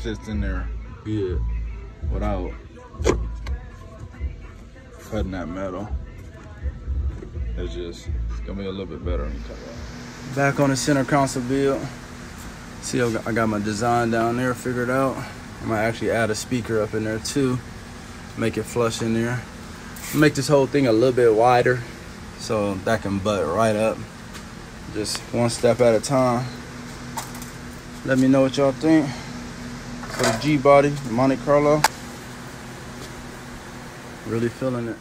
sits in there good without cutting that metal. It's just it's gonna be a little bit better when you cut it Back on the center console build. See, I got my design down there figured out. I might actually add a speaker up in there too. Make it flush in there. Make this whole thing a little bit wider so that can butt right up. Just one step at a time. Let me know what y'all think. For the G-body, Monte Carlo. Really feeling it.